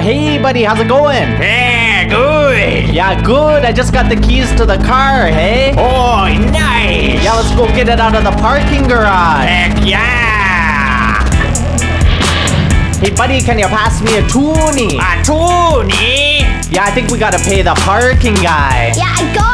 hey buddy, how's it going? Yeah, good. Yeah, good. I just got the keys to the car, hey? Oh, nice. Yeah, let's go get it out of the parking garage. Heck yeah. Hey buddy, can you pass me a toonie? A toonie. Yeah, I think we gotta pay the parking guy. Yeah, I got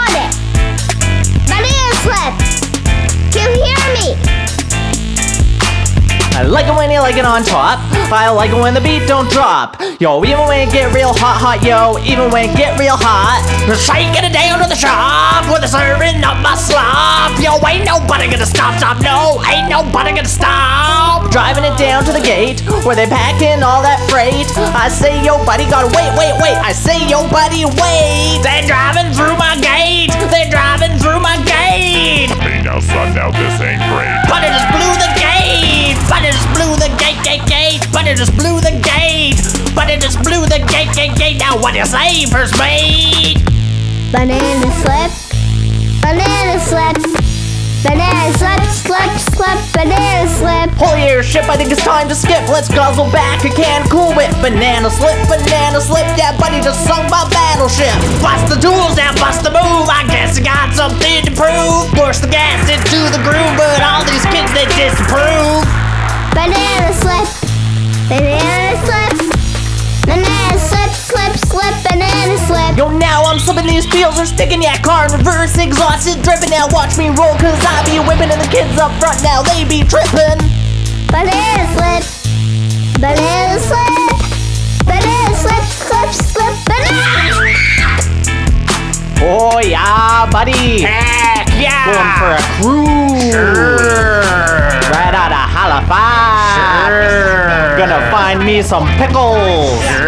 I like it on top. I like it when the beat don't drop. Yo, even when it get real hot, hot, yo, even when it get real hot. Shaking it down to the shop where they're serving up my slop. Yo, ain't nobody gonna stop, stop, no, ain't nobody gonna stop. Driving it down to the gate where they packing all that freight. I say, yo, buddy, gotta wait, wait, wait. I say, yo, buddy, wait. They're driving through my gate. They're driving through my gate. Hey now son, now this ain't great. Gate, gate. But it just blew the gate. But it just blew the gate, gate, gate. Now what do you say, first mate? Banana slip. Banana slip. Banana slip, slip, slip, banana slip. Holy airship, I think it's time to skip. Let's guzzle back a can cool whip. Banana slip, banana slip. Yeah, buddy just sung about battleship. Bust the tools now, bust the move. I guess I got something to prove. Push the gas into the groove, but all these kids they disapprove. Banana slip. Banana slip. Banana slip, slip, slip, banana slip. Yo, now I'm slipping these wheels are sticking. Yeah, car in reverse, exhausted, dripping. Now watch me roll, cause I be whipping. And the kids up front now, they be tripping. Banana slip. Banana slip. Banana slip, slip, slip, banana. Oh, yeah, buddy. Heck yeah! Going for a cruise. Sure. Right out of Halifax. Sure. Me some pickles.